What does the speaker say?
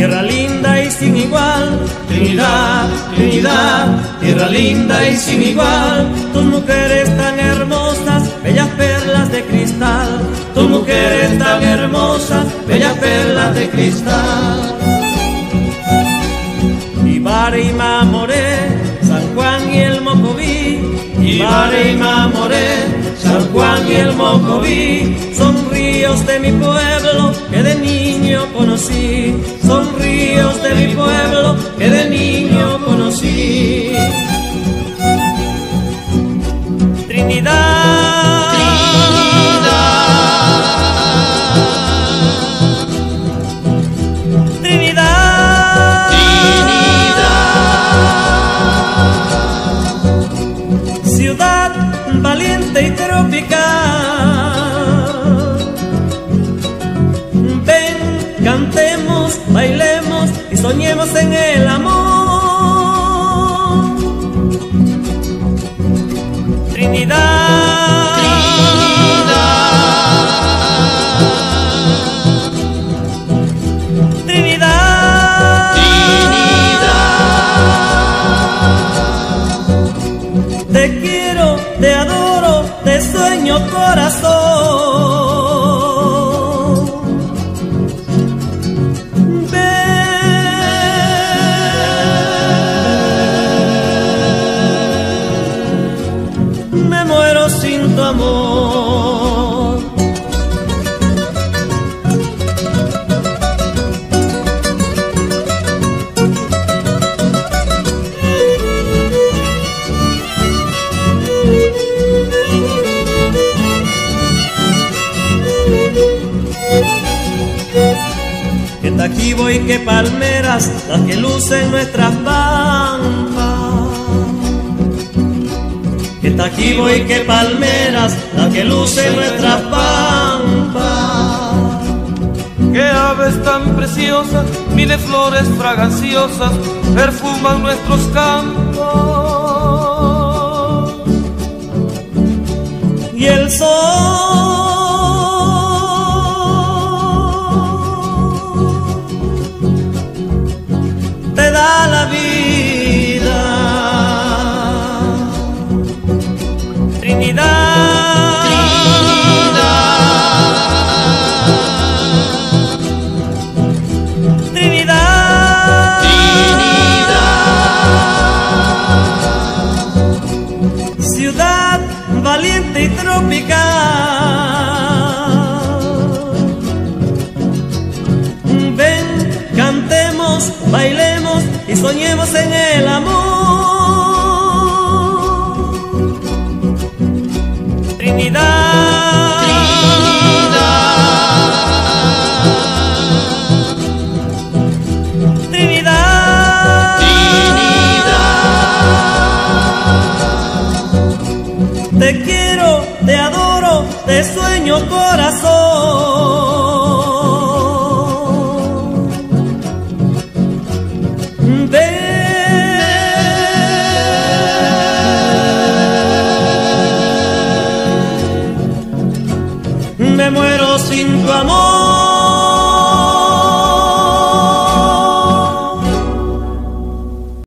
tierra linda y sin igual. Trinidad, Trinidad, tierra linda y sin igual. Tus mujeres tan hermosas, bellas perlas de cristal. Tus mujeres tan hermosas, bellas perlas de cristal. Ibarra y Mamoré, San Juan y el Mocoví. Ibarra y Mamoré, San Juan y el Mocoví. Son ríos de mi pueblo que de niño conocí. Son ríos de mi pueblo que de niño bailemos y soñemos en el amor. Trinidad. Trinidad. Te quiero, te adoro, te sueño corazón. Que Taquibo y que palmeras, las que lucen nuestras pampas. Que Taquibo y que palmeras, las que lucen nuestras pampas. Qué aves tan preciosas, miles flores fraganciosas perfuman nuestros campos. Y el sol valiente y tropical. Ven, cantemos, bailemos y soñemos en el amor. Trinidad. Trinidad. Te quiero, te adoro, te sueño corazón. Me muero sin tu amor.